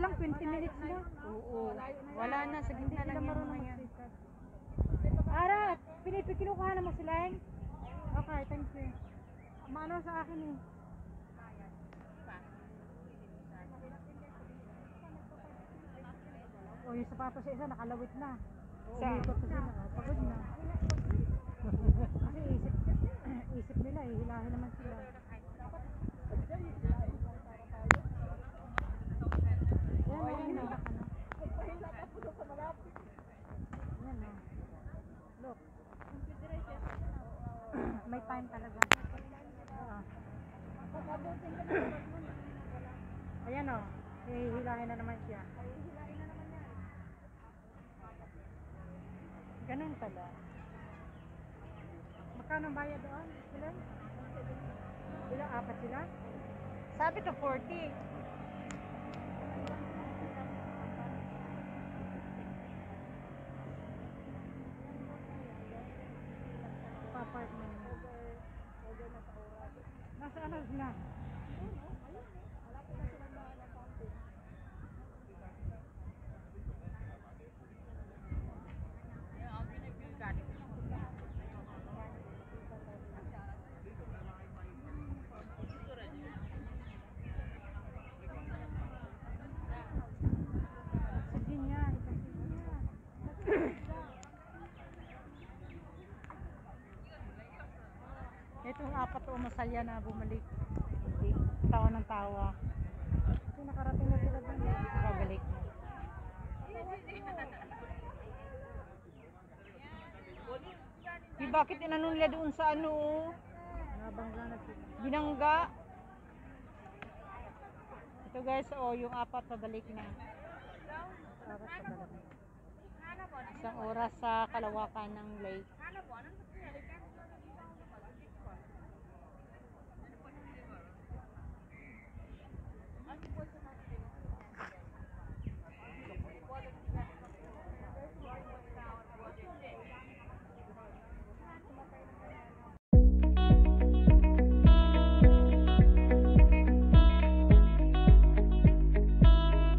lang, 20 minutes na. Oo. Wala na. Sa gitna lang yung mga yan. magsikat. Ara, pinipikinukuha na mo sila, Eng? Okay, thank you. Mano sa akin eh. O, yung sapatos sa isa, nakalawit na. Sa sila, pagod na. Kasi isip, isip nila, eh, hilahin naman sila. Yan, oh, yan, oh. Yan, oh. Look. May time talaga. Ah. Ayan o. Hihilahin na naman siya. Ganun pala. Magkano bayad doon? Ilan? Ilang apat sila? Sabi to 40. Masaya na bumalik. Tawa ng tawa. Kasi nakarating na sila doon. eh. Babalik na. Di bakit inanon nila doon sa ano? oh? Nabangga na sila. Binangga. Ito guys, oh, yung apat pabalik na. Para sa balat. Isang oras sa kalawakan ng lake.